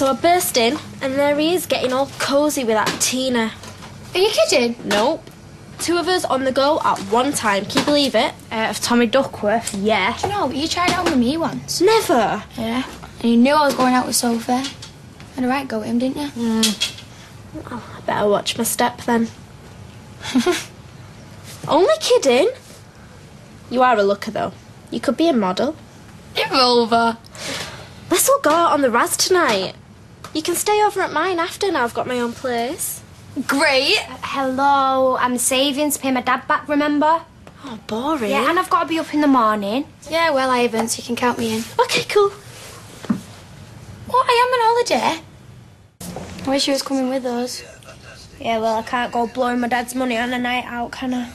So I burst in, and there he is getting all cosy with that Tina. Are you kidding? Nope. Two of us on the go at one time. Can you believe it? Uh, of Tommy Duckworth, yeah. Do you know, you tried out with me once. Never. Yeah. And you knew I was going out with Sophie. Had a right go at him, didn't you? Oh, I better watch my step then. Only kidding. You are a looker though. You could be a model. Give over. Let's all go out on the Raz tonight. You can stay over at mine after now I've got my own place. Great. Uh, hello, I'm saving to pay my dad back, remember? Oh, boring. Yeah, and I've got to be up in the morning. Yeah, well, I haven't, so you can count me in. Okay, cool. What? I am on holiday? I wish you was coming with us. Yeah, well, I can't go blowing my dad's money on a night out, can I?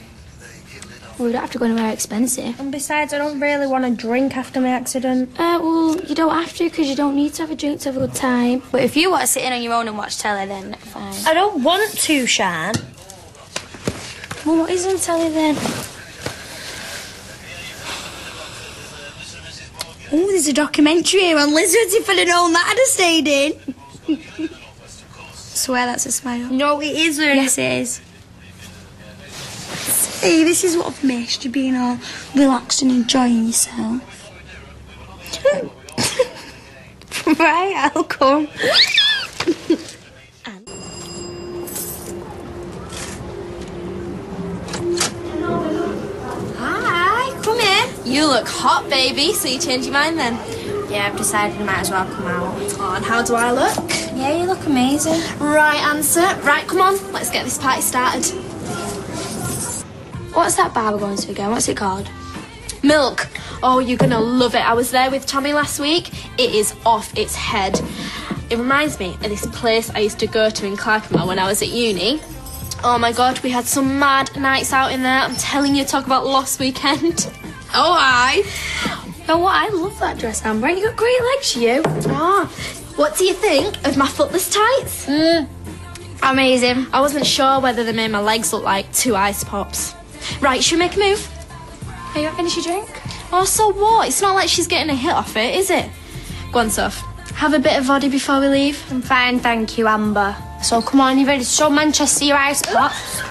We don't have to go anywhere expensive. And besides, I don't really want to drink after my accident. Uh, well, you don't have to because you don't need to have a drink to have a good time. But if you want to sit in on your own and watch telly, then fine. I don't want to, Sian. Well, what is on telly then? Oh, there's a documentary here on lizards if I'd have known that I'd have stayed in. swear that's a smile. No, it isn't. Yes, it is. Hey, this is what I've missed, you being all relaxed and enjoying yourself. right, I'll come. Hi, come in. You look hot, baby. So you change your mind then? Yeah, I've decided I might as well come out. Oh, and how do I look? Yeah, you look amazing. Right answer. Right, come on. Let's get this party started. What's that bar we're going to again? What's it called? Milk. Oh, you're gonna love it. I was there with Tommy last week. It is off its head. It reminds me of this place I used to go to in Clerkenwell when I was at uni. Oh my god, we had some mad nights out in there. I'm telling you, talk about lost weekend. Oh, I. Oh, what? I love that dress, Amber. You got great legs, you. Ah, what do you think of my footless tights? Mm. Amazing. I wasn't sure whether they made my legs look like two ice pops. Right, should we make a move? Are you not finished your drink? Oh, so what? It's not like she's getting a hit off it, is it? Go on, Soph. Have a bit of body before we leave. I'm fine, thank you, Amber. So come on, you ready to show Manchester your ice pops?